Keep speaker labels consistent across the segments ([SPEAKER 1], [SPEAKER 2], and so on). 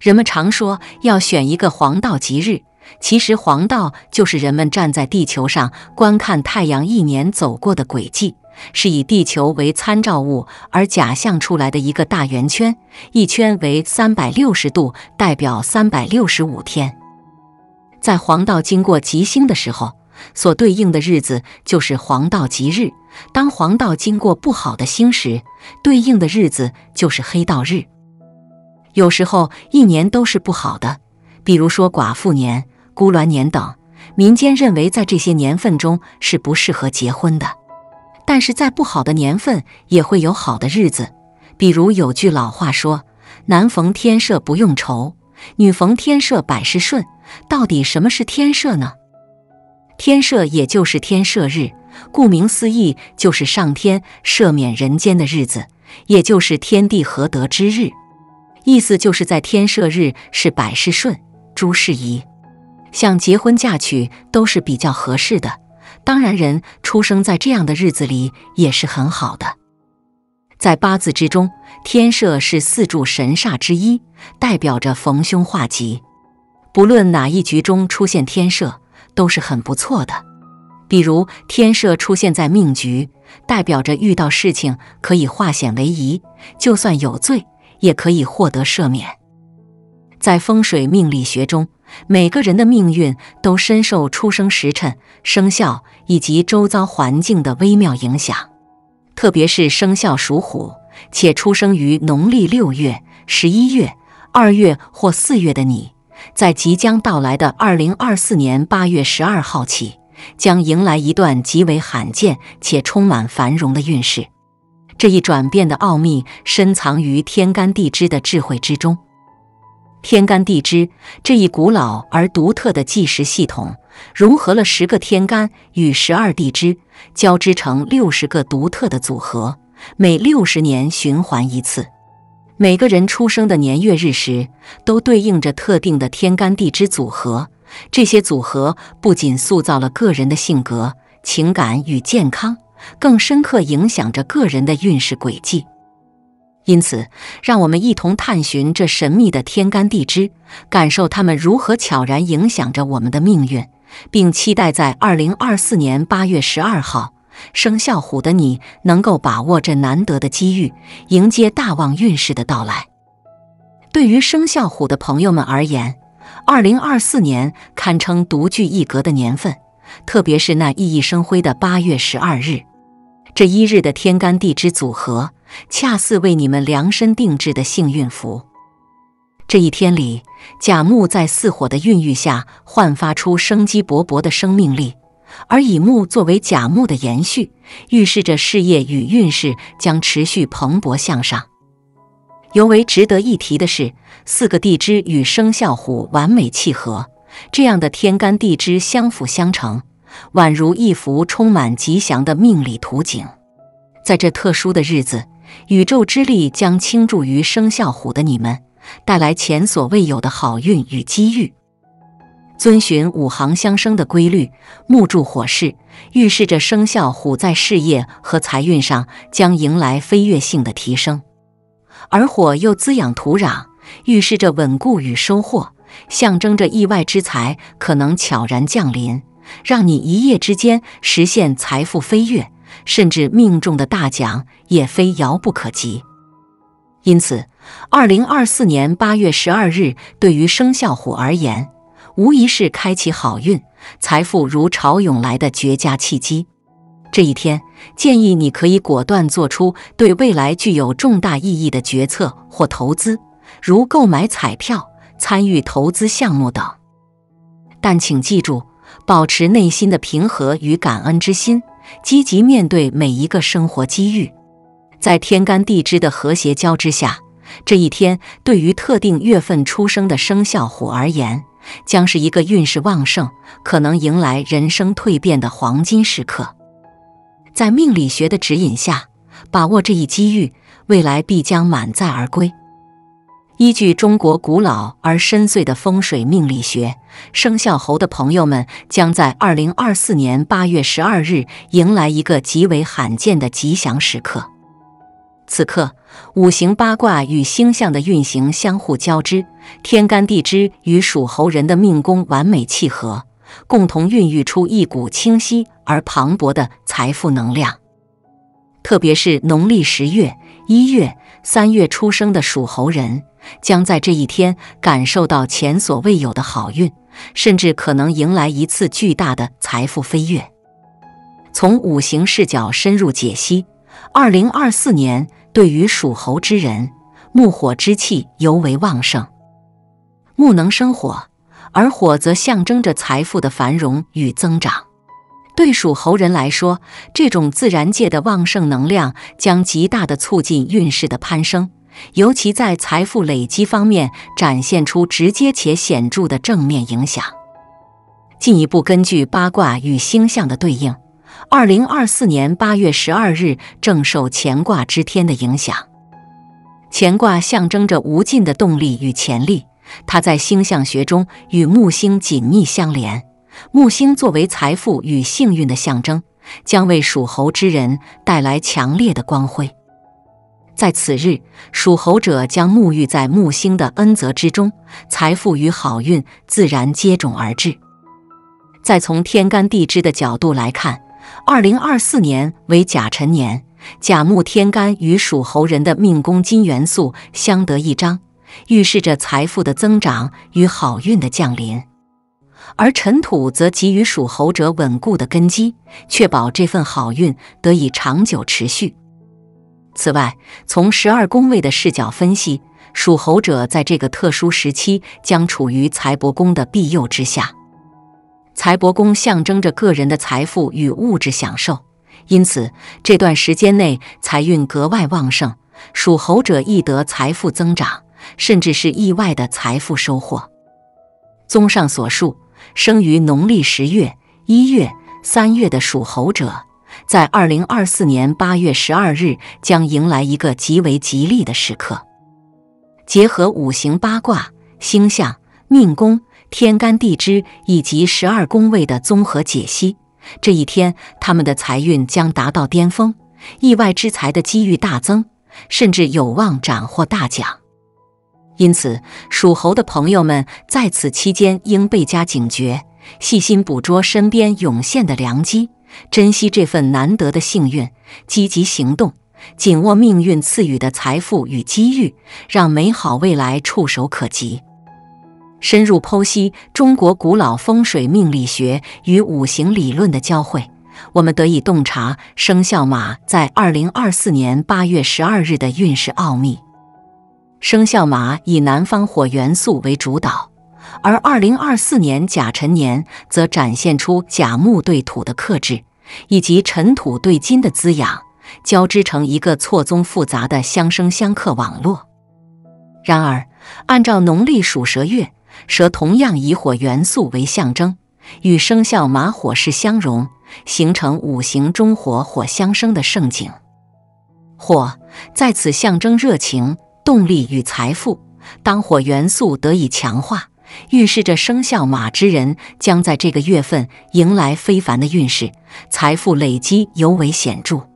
[SPEAKER 1] 人们常说要选一个黄道吉日，其实黄道就是人们站在地球上观看太阳一年走过的轨迹，是以地球为参照物而假象出来的一个大圆圈，一圈为三百六十度，代表三百六十五天。在黄道经过吉星的时候，所对应的日子就是黄道吉日；当黄道经过不好的星时，对应的日子就是黑道日。有时候一年都是不好的，比如说寡妇年、孤鸾年等，民间认为在这些年份中是不适合结婚的。但是在不好的年份也会有好的日子，比如有句老话说：“男逢天赦不用愁，女逢天赦百事顺。”到底什么是天赦呢？天赦也就是天赦日，顾名思义就是上天赦免人间的日子，也就是天地合德之日。意思就是在天赦日是百事顺，诸事宜，像结婚嫁娶都是比较合适的。当然，人出生在这样的日子里也是很好的。在八字之中，天赦是四柱神煞之一，代表着逢凶化吉。不论哪一局中出现天赦，都是很不错的。比如天赦出现在命局，代表着遇到事情可以化险为夷，就算有罪。也可以获得赦免。在风水命理学中，每个人的命运都深受出生时辰、生肖以及周遭环境的微妙影响。特别是生肖属虎且出生于农历六月、十一月、二月或四月的你，在即将到来的二零二四年八月十二号起，将迎来一段极为罕见且充满繁荣的运势。这一转变的奥秘深藏于天干地支的智慧之中。天干地支这一古老而独特的计时系统，融合了十个天干与十二地支，交织成六十个独特的组合，每六十年循环一次。每个人出生的年月日时，都对应着特定的天干地支组合。这些组合不仅塑造了个人的性格、情感与健康。更深刻影响着个人的运势轨迹，因此，让我们一同探寻这神秘的天干地支，感受它们如何悄然影响着我们的命运，并期待在二零二四年八月十二号，生肖虎的你能够把握这难得的机遇，迎接大旺运势的到来。对于生肖虎的朋友们而言，二零二四年堪称独具一格的年份，特别是那熠熠生辉的八月十二日。这一日的天干地支组合，恰似为你们量身定制的幸运符。这一天里，甲木在巳火的孕育下，焕发出生机勃勃的生命力，而乙木作为甲木的延续，预示着事业与运势将持续蓬勃向上。尤为值得一提的是，四个地支与生肖虎完美契合，这样的天干地支相辅相成。宛如一幅充满吉祥的命理图景，在这特殊的日子，宇宙之力将倾注于生肖虎的你们，带来前所未有的好运与机遇。遵循五行相生的规律，木助火势，预示着生肖虎在事业和财运上将迎来飞跃性的提升；而火又滋养土壤，预示着稳固与收获，象征着意外之财可能悄然降临。让你一夜之间实现财富飞跃，甚至命中的大奖也非遥不可及。因此，二零二四年八月十二日对于生肖虎而言，无疑是开启好运、财富如潮涌来的绝佳契机。这一天，建议你可以果断做出对未来具有重大意义的决策或投资，如购买彩票、参与投资项目等。但请记住。保持内心的平和与感恩之心，积极面对每一个生活机遇。在天干地支的和谐交织下，这一天对于特定月份出生的生肖虎而言，将是一个运势旺盛、可能迎来人生蜕变的黄金时刻。在命理学的指引下，把握这一机遇，未来必将满载而归。依据中国古老而深邃的风水命理学，生肖猴的朋友们将在二零二四年八月十二日迎来一个极为罕见的吉祥时刻。此刻，五行八卦与星象的运行相互交织，天干地支与属猴人的命宫完美契合，共同孕育出一股清晰而磅礴的财富能量。特别是农历十月、一月、三月出生的属猴人，将在这一天感受到前所未有的好运，甚至可能迎来一次巨大的财富飞跃。从五行视角深入解析，二零二四年对于属猴之人，木火之气尤为旺盛。木能生火，而火则象征着财富的繁荣与增长。对属猴人来说，这种自然界的旺盛能量将极大的促进运势的攀升，尤其在财富累积方面展现出直接且显著的正面影响。进一步根据八卦与星象的对应，二零二四年八月十二日正受乾卦之天的影响。乾卦象征着无尽的动力与潜力，它在星象学中与木星紧密相连。木星作为财富与幸运的象征，将为属猴之人带来强烈的光辉。在此日，属猴者将沐浴在木星的恩泽之中，财富与好运自然接踵而至。再从天干地支的角度来看，二零二四年为甲辰年，甲木天干与属猴人的命宫金元素相得益彰，预示着财富的增长与好运的降临。而尘土则给予属猴者稳固的根基，确保这份好运得以长久持续。此外，从十二宫位的视角分析，属猴者在这个特殊时期将处于财帛宫的庇佑之下。财帛宫象征着个人的财富与物质享受，因此这段时间内财运格外旺盛，属猴者易得财富增长，甚至是意外的财富收获。综上所述。生于农历十月、一月、三月的属猴者，在二零二四年八月十二日将迎来一个极为吉利的时刻。结合五行八卦、星象、命宫、天干地支以及十二宫位的综合解析，这一天他们的财运将达到巅峰，意外之财的机遇大增，甚至有望斩获大奖。因此，属猴的朋友们在此期间应倍加警觉，细心捕捉身边涌现的良机，珍惜这份难得的幸运，积极行动，紧握命运赐予的财富与机遇，让美好未来触手可及。深入剖析中国古老风水命理学与五行理论的交汇，我们得以洞察生肖马在二零二四年八月十二日的运势奥秘。生肖马以南方火元素为主导，而二零二四年甲辰年则展现出甲木对土的克制，以及尘土对金的滋养，交织成一个错综复杂的相生相克网络。然而，按照农历属蛇月，蛇同样以火元素为象征，与生肖马火势相融，形成五行中火火相生的盛景。火在此象征热情。动力与财富，当火元素得以强化，预示着生肖马之人将在这个月份迎来非凡的运势，财富累积尤为显著。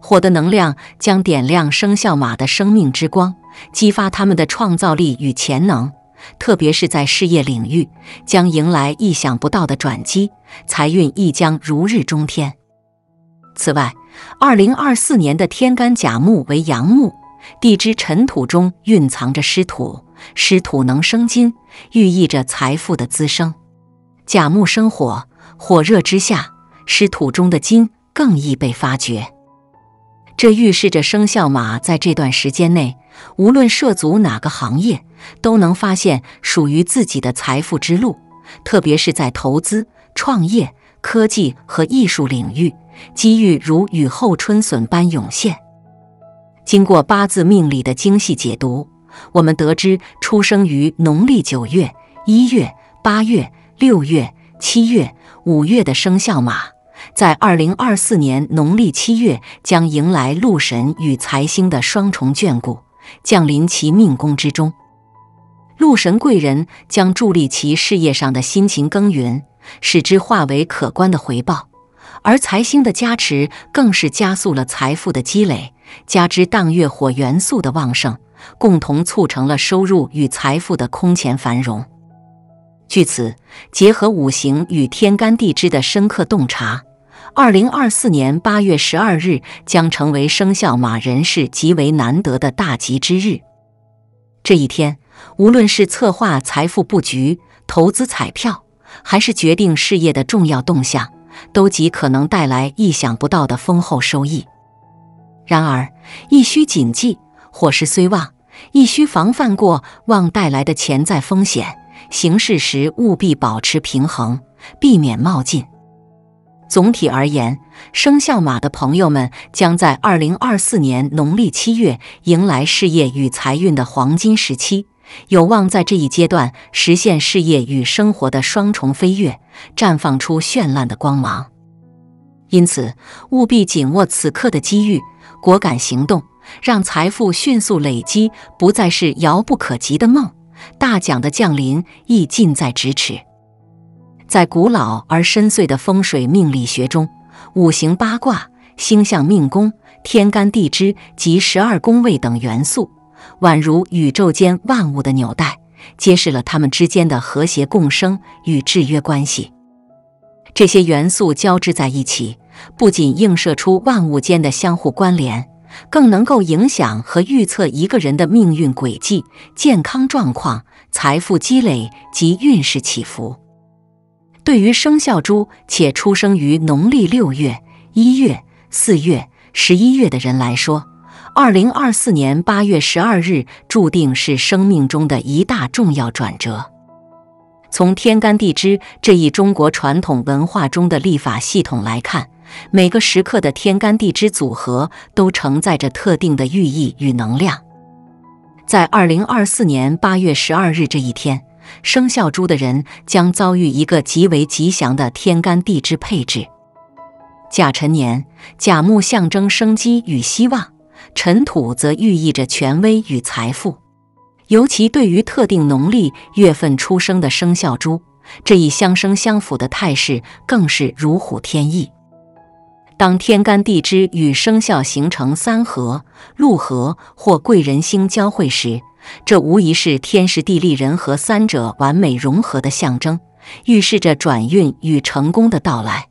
[SPEAKER 1] 火的能量将点亮生肖马的生命之光，激发他们的创造力与潜能，特别是在事业领域，将迎来意想不到的转机，财运亦将如日中天。此外，二零二四年的天干甲木为阳木。地支尘土中蕴藏着湿土，湿土能生金，寓意着财富的滋生。甲木生火，火热之下，湿土中的金更易被发掘。这预示着生肖马在这段时间内，无论涉足哪个行业，都能发现属于自己的财富之路。特别是在投资、创业、科技和艺术领域，机遇如雨后春笋般涌现。经过八字命理的精细解读，我们得知，出生于农历九月、一月、八月、六月、七月、五月的生肖马，在二零二四年农历七月将迎来禄神与财星的双重眷顾，降临其命宫之中。禄神贵人将助力其事业上的辛勤耕耘，使之化为可观的回报。而财星的加持更是加速了财富的积累，加之当月火元素的旺盛，共同促成了收入与财富的空前繁荣。据此，结合五行与天干地支的深刻洞察，二零二四年八月十二日将成为生肖马人士极为难得的大吉之日。这一天，无论是策划财富布局、投资彩票，还是决定事业的重要动向，都极可能带来意想不到的丰厚收益。然而，亦需谨记：火势虽旺，亦需防范过旺带来的潜在风险。行事时务必保持平衡，避免冒进。总体而言，生肖马的朋友们将在二零二四年农历七月迎来事业与财运的黄金时期，有望在这一阶段实现事业与生活的双重飞跃，绽放出绚烂的光芒。因此，务必紧握此刻的机遇，果敢行动，让财富迅速累积不再是遥不可及的梦，大奖的降临亦近在咫尺。在古老而深邃的风水命理学中，五行八卦、星象命宫、天干地支及十二宫位等元素，宛如宇宙间万物的纽带，揭示了它们之间的和谐共生与制约关系。这些元素交织在一起，不仅映射出万物间的相互关联，更能够影响和预测一个人的命运轨迹、健康状况、财富积累及运势起伏。对于生肖猪且出生于农历六月、一月、四月、十一月的人来说，二零二四年八月十二日注定是生命中的一大重要转折。从天干地支这一中国传统文化中的历法系统来看，每个时刻的天干地支组合都承载着特定的寓意与能量。在二零二四年八月十二日这一天。生肖猪的人将遭遇一个极为吉祥的天干地支配置。甲辰年，甲木象征生机与希望，辰土则寓意着权威与财富。尤其对于特定农历月份出生的生肖猪，这一相生相辅的态势更是如虎添翼。当天干地支与生肖形成三合、六合或贵人星交汇时，这无疑是天时地利人和三者完美融合的象征，预示着转运与成功的到来。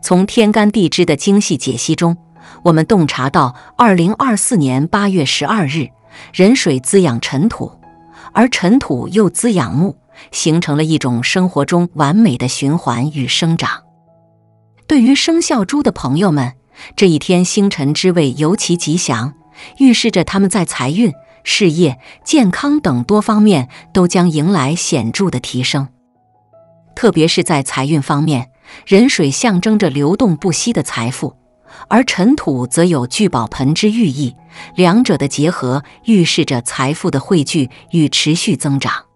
[SPEAKER 1] 从天干地支的精细解析中，我们洞察到，二零二四年八月十二日，壬水滋养尘土，而尘土又滋养木，形成了一种生活中完美的循环与生长。对于生肖猪的朋友们，这一天星辰之位尤其吉祥，预示着他们在财运。事业、健康等多方面都将迎来显著的提升，特别是在财运方面，壬水象征着流动不息的财富，而尘土则有聚宝盆之寓意，两者的结合预示着财富的汇聚与持续增长。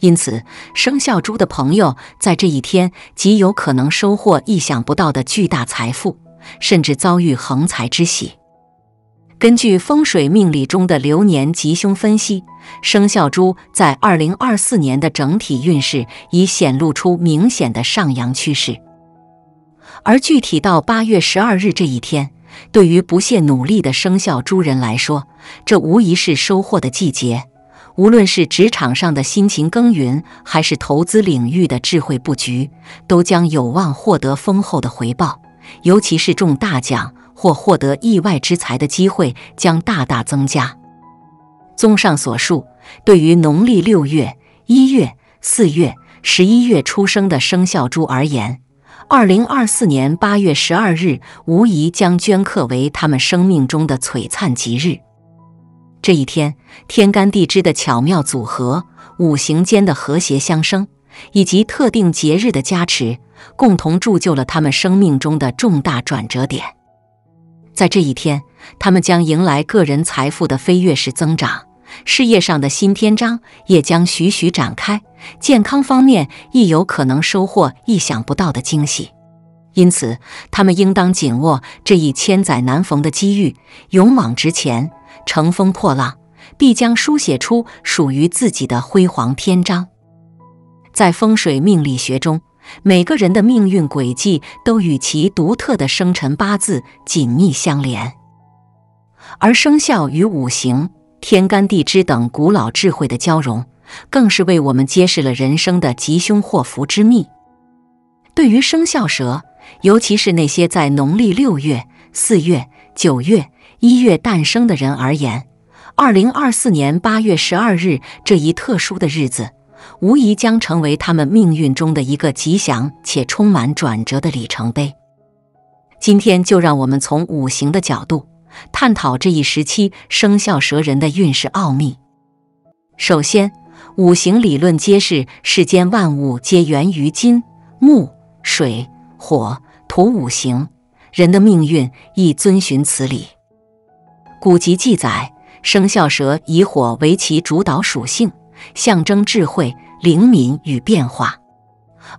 [SPEAKER 1] 因此，生肖猪的朋友在这一天极有可能收获意想不到的巨大财富，甚至遭遇横财之喜。根据风水命理中的流年吉凶分析，生肖猪在二零二四年的整体运势已显露出明显的上扬趋势。而具体到八月十二日这一天，对于不懈努力的生肖猪人来说，这无疑是收获的季节。无论是职场上的辛勤耕耘，还是投资领域的智慧布局，都将有望获得丰厚的回报。尤其是中大奖。或获得意外之财的机会将大大增加。综上所述，对于农历六月、一月、四月、十一月出生的生肖猪而言，二零二四年八月十二日无疑将镌刻为他们生命中的璀璨吉日。这一天，天干地支的巧妙组合、五行间的和谐相生，以及特定节日的加持，共同铸就了他们生命中的重大转折点。在这一天，他们将迎来个人财富的飞跃式增长，事业上的新篇章也将徐徐展开。健康方面亦有可能收获意想不到的惊喜，因此他们应当紧握这一千载难逢的机遇，勇往直前，乘风破浪，必将书写出属于自己的辉煌篇章。在风水命理学中，每个人的命运轨迹都与其独特的生辰八字紧密相连，而生肖与五行、天干地支等古老智慧的交融，更是为我们揭示了人生的吉凶祸福之秘。对于生肖蛇，尤其是那些在农历六月、四月、九月、一月诞生的人而言，二零二四年八月十二日这一特殊的日子，无疑将成为他们命运中的一个吉祥且充满转折的里程碑。今天就让我们从五行的角度探讨这一时期生肖蛇人的运势奥秘。首先，五行理论揭示世间万物皆源于金、木、水、火、土五行，人的命运亦遵循此理。古籍记载。生肖蛇以火为其主导属性，象征智慧、灵敏与变化。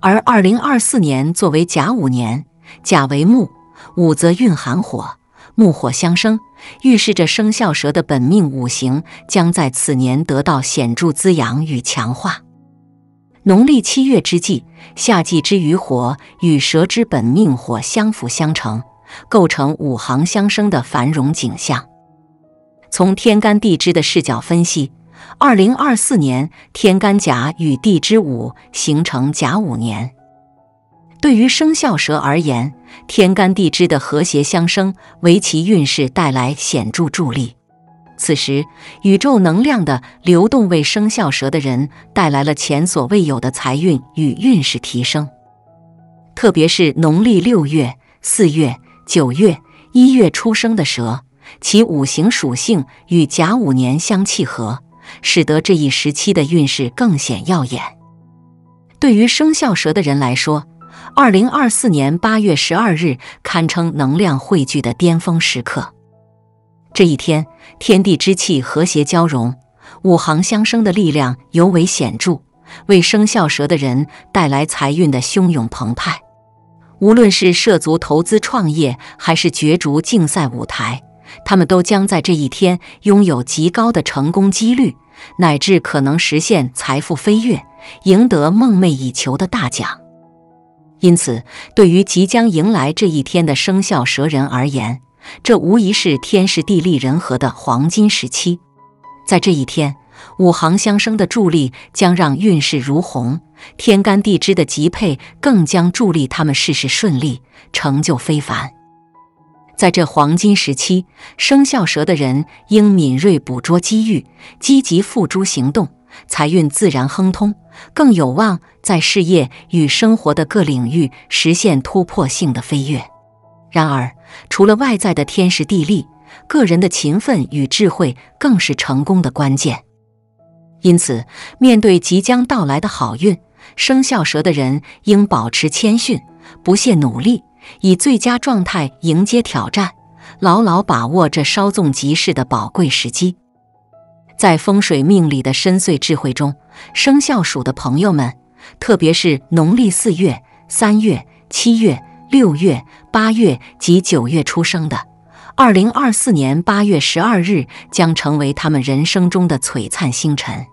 [SPEAKER 1] 而二零二四年作为甲午年，甲为木，午则蕴含火，木火相生，预示着生肖蛇的本命五行将在此年得到显著滋养与强化。农历七月之际，夏季之余火与蛇之本命火相辅相成，构成五行相生的繁荣景象。从天干地支的视角分析，二零二四年天干甲与地支午形成甲午年。对于生肖蛇而言，天干地支的和谐相生为其运势带来显著助力。此时，宇宙能量的流动为生肖蛇的人带来了前所未有的财运与运势提升。特别是农历六月、四月、九月、一月出生的蛇。其五行属性与甲午年相契合，使得这一时期的运势更显耀眼。对于生肖蛇的人来说，二零二四年八月十二日堪称能量汇聚的巅峰时刻。这一天，天地之气和谐交融，五行相生的力量尤为显著，为生肖蛇的人带来财运的汹涌澎湃。无论是涉足投资创业，还是角逐竞赛舞台。他们都将在这一天拥有极高的成功几率，乃至可能实现财富飞跃，赢得梦寐以求的大奖。因此，对于即将迎来这一天的生肖蛇人而言，这无疑是天时地利人和的黄金时期。在这一天，五行相生的助力将让运势如虹，天干地支的吉配更将助力他们事事顺利，成就非凡。在这黄金时期，生肖蛇的人应敏锐捕捉机遇，积极付诸行动，财运自然亨通，更有望在事业与生活的各领域实现突破性的飞跃。然而，除了外在的天时地利，个人的勤奋与智慧更是成功的关键。因此，面对即将到来的好运，生肖蛇的人应保持谦逊，不懈努力。以最佳状态迎接挑战，牢牢把握这稍纵即逝的宝贵时机。在风水命理的深邃智慧中，生肖鼠的朋友们，特别是农历四月、三月、七月、六月、八月及九月出生的，二零二四年八月十二日将成为他们人生中的璀璨星辰。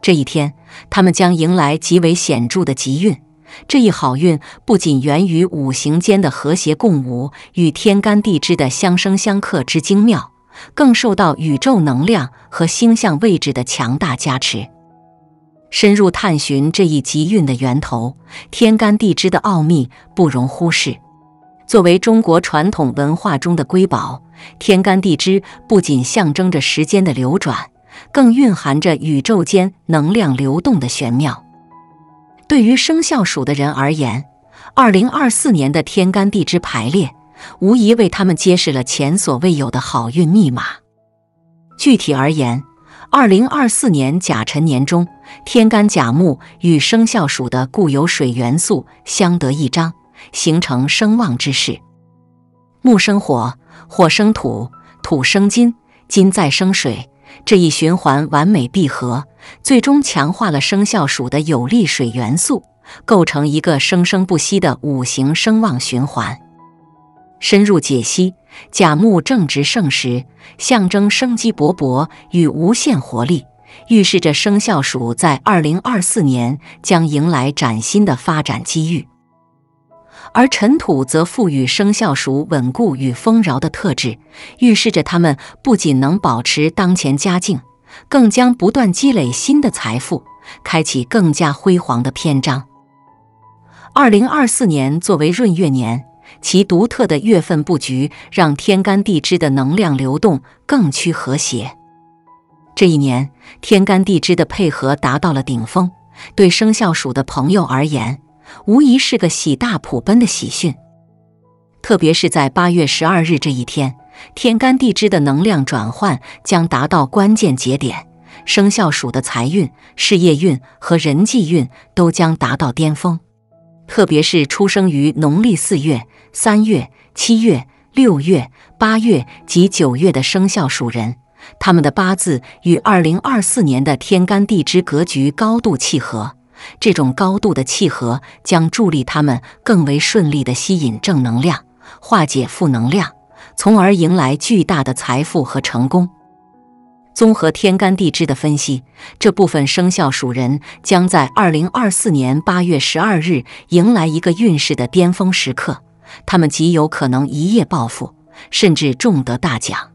[SPEAKER 1] 这一天，他们将迎来极为显著的吉运。这一好运不仅源于五行间的和谐共舞与天干地支的相生相克之精妙，更受到宇宙能量和星象位置的强大加持。深入探寻这一吉运的源头，天干地支的奥秘不容忽视。作为中国传统文化中的瑰宝，天干地支不仅象征着时间的流转，更蕴含着宇宙间能量流动的玄妙。对于生肖鼠的人而言，二零二四年的天干地支排列，无疑为他们揭示了前所未有的好运密码。具体而言，二零二四年甲辰年中，天干甲木与生肖鼠的固有水元素相得益彰，形成生旺之势。木生火，火生土，土生金，金再生水。这一循环完美闭合，最终强化了生肖鼠的有利水元素，构成一个生生不息的五行生旺循环。深入解析，甲木正值盛时，象征生机勃勃与无限活力，预示着生肖鼠在二零二四年将迎来崭新的发展机遇。而尘土则赋予生肖鼠稳固与丰饶的特质，预示着他们不仅能保持当前家境，更将不断积累新的财富，开启更加辉煌的篇章。二零二四年作为闰月年，其独特的月份布局让天干地支的能量流动更趋和谐。这一年，天干地支的配合达到了顶峰，对生肖鼠的朋友而言。无疑是个喜大普奔的喜讯，特别是在八月十二日这一天，天干地支的能量转换将达到关键节点，生肖鼠的财运、事业运和人际运都将达到巅峰。特别是出生于农历四月、三月、七月、六月、八月及九月的生肖鼠人，他们的八字与二零二四年的天干地支格局高度契合。这种高度的契合将助力他们更为顺利地吸引正能量，化解负能量，从而迎来巨大的财富和成功。综合天干地支的分析，这部分生肖属人将在二零二四年八月十二日迎来一个运势的巅峰时刻，他们极有可能一夜暴富，甚至中得大奖。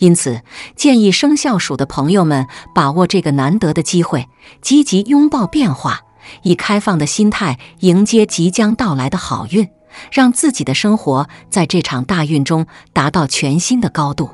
[SPEAKER 1] 因此，建议生肖鼠的朋友们把握这个难得的机会，积极拥抱变化，以开放的心态迎接即将到来的好运，让自己的生活在这场大运中达到全新的高度。